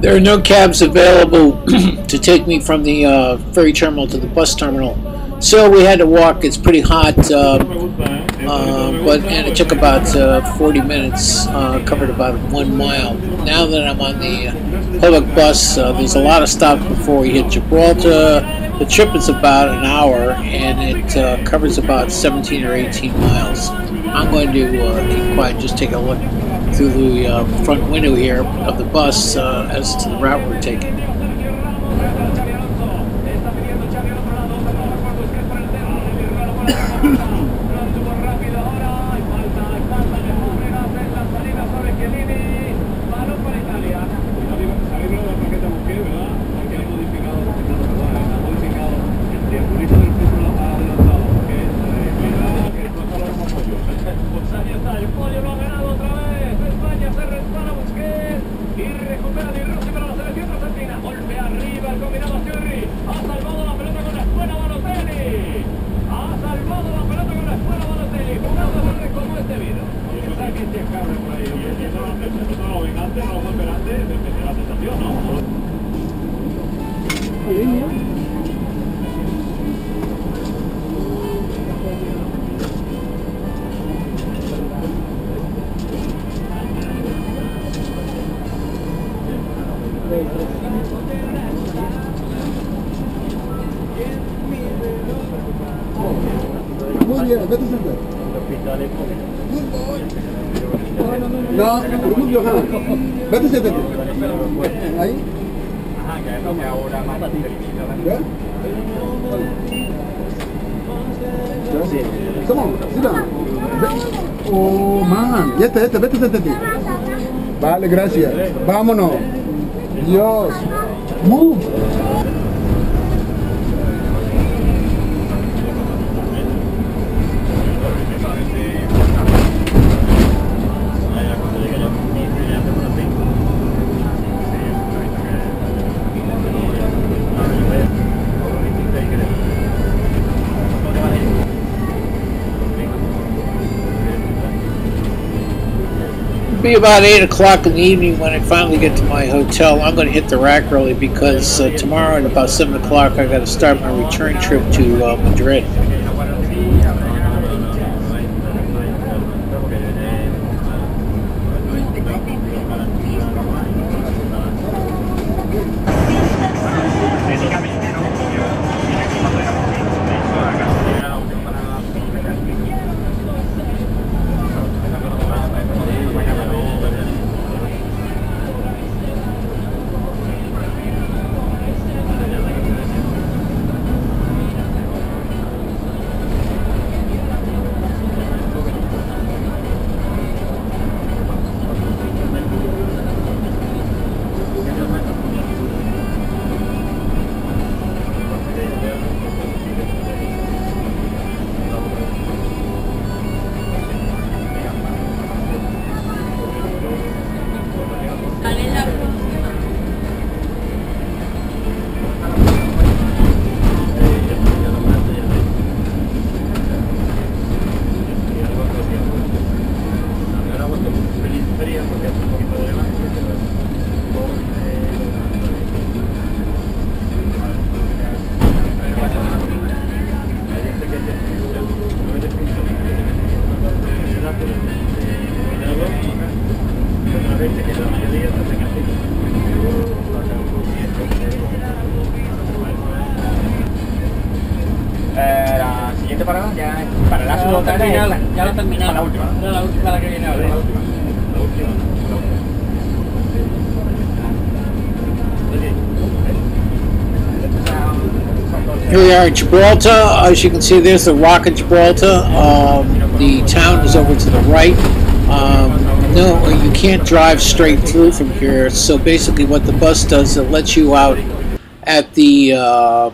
There are no cabs available to take me from the uh, ferry terminal to the bus terminal, so we had to walk. It's pretty hot, uh, uh, but and it took about uh, 40 minutes. Uh, covered about one mile. Now that I'm on the uh, public bus, there's a lot of stops before we hit Gibraltar. The trip is about an hour, and it covers about 17 or 18 miles. I'm going to keep quiet, just take a look through the uh, front window here of the bus uh, as to the route we're taking. Muy bien, ¿qué te sientes? No, no, no, no, no, no, no, no, no, no, no, no, no, no, no, no, no, no, Ah, que es lo ahora más. ¿Eh? Come on, sit down. Oh, man. Este, este, vete, vete, vete. Vale, gracias. Vámonos. Dios. Move. Be about 8 o'clock in the evening when I finally get to my hotel. I'm going to hit the rack early because uh, tomorrow at about 7 o'clock I got to start my return trip to uh, Madrid. Eh, la parada ya para la la terminal, ya la terminal. Para la última. No, la última la que viene ahora. Here we are at Gibraltar. As you can see, there's the Rock of Gibraltar. Um, the town is over to the right. Um, no, you can't drive straight through from here. So basically, what the bus does, it lets you out at the uh,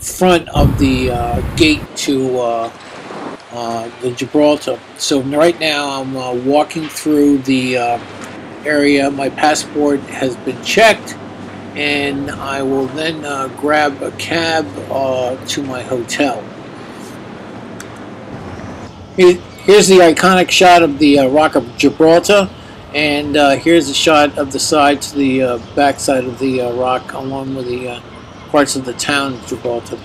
front of the uh, gate to uh, uh, the Gibraltar. So right now, I'm uh, walking through the uh, area. My passport has been checked and I will then uh, grab a cab uh, to my hotel. Here's the iconic shot of the uh, Rock of Gibraltar. And uh, here's a shot of the side to the uh, back of the uh, rock, along with the parts of the town of Gibraltar.